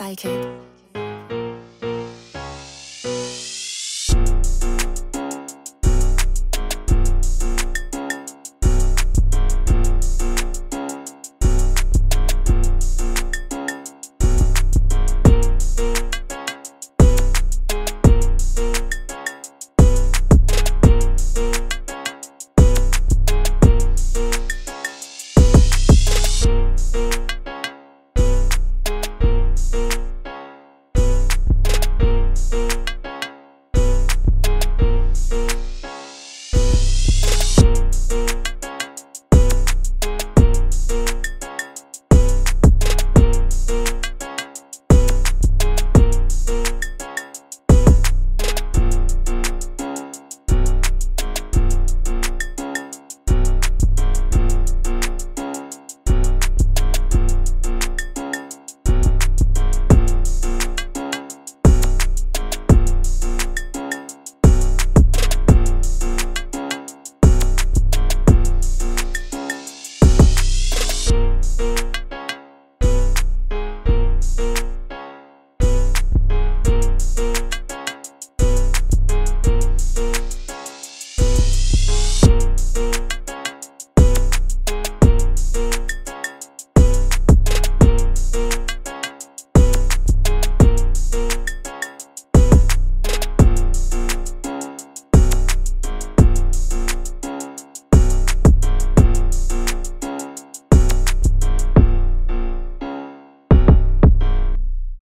psychic.